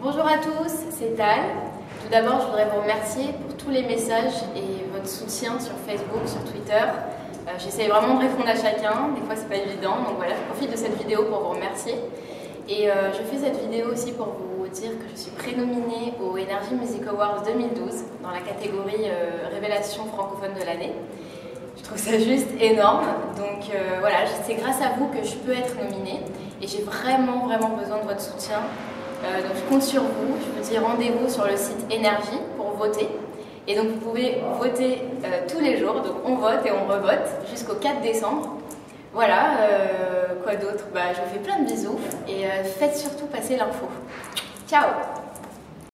Bonjour à tous, c'est Tal. Tout d'abord, je voudrais vous remercier pour tous les messages et votre soutien sur Facebook, sur Twitter. Euh, J'essaie vraiment de répondre à chacun, des fois c'est pas évident, donc voilà, je profite de cette vidéo pour vous remercier. Et euh, je fais cette vidéo aussi pour vous dire que je suis prénominée au Energy Music Awards 2012 dans la catégorie euh, Révélation francophone de l'année. Je trouve ça juste énorme, donc voilà, c'est grâce à vous que je peux être nominée et j'ai vraiment vraiment besoin de votre soutien. Euh, donc je compte sur vous, je vous dis rendez-vous sur le site Énergie pour voter. Et donc vous pouvez voter euh, tous les jours, donc on vote et on revote jusqu'au 4 décembre. Voilà, euh, quoi d'autre? Bah, Je vous fais plein de bisous et faites surtout passer l'info. Ciao